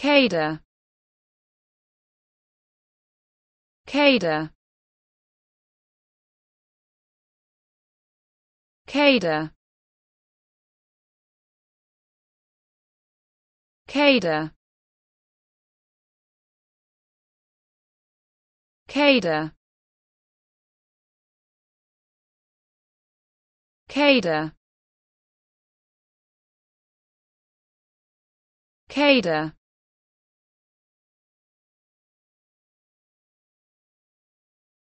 Cada Cada Cada Cada Cada Cada Cada